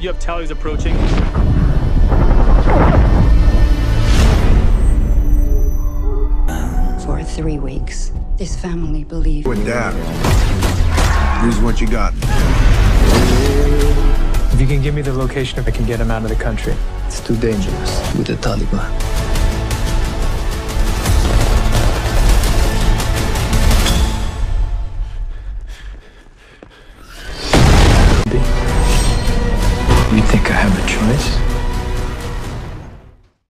You have tallies approaching. For three weeks, this family believed Adapt. Use what you got. If you can give me the location, if I can get him out of the country. It's too dangerous with the Taliban. You think I have a choice?